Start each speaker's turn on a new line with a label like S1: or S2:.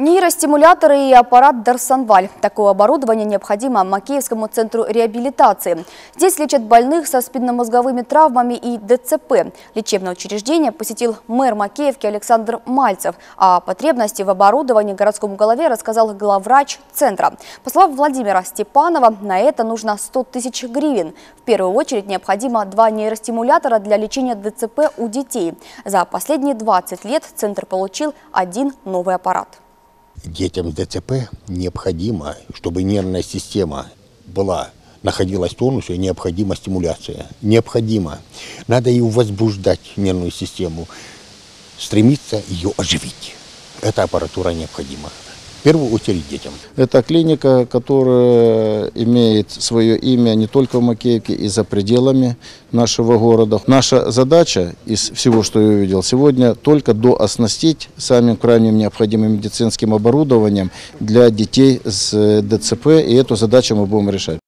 S1: Нейростимуляторы и аппарат Дарсанваль. Такое оборудование необходимо Макеевскому центру реабилитации. Здесь лечат больных со спинномозговыми травмами и ДЦП. Лечебное учреждение посетил мэр Макеевки Александр Мальцев. О потребности в оборудовании городскому голове рассказал главврач центра. По словам Владимира Степанова, на это нужно 100 тысяч гривен. В первую очередь необходимо два нейростимулятора для лечения ДЦП у детей. За последние 20 лет центр получил один новый аппарат.
S2: Детям с ДЦП необходимо, чтобы нервная система была находилась в тонусе, необходима стимуляция. Необходимо. Надо ее возбуждать, нервную систему, стремиться ее оживить. Эта аппаратура необходима. В первую очередь детям.
S3: Это клиника, которая имеет свое имя не только в Макеевке и за пределами нашего города. Наша задача из всего, что я увидел сегодня, только дооснастить самым крайним необходимым медицинским оборудованием для детей с ДЦП, и эту задачу мы будем решать.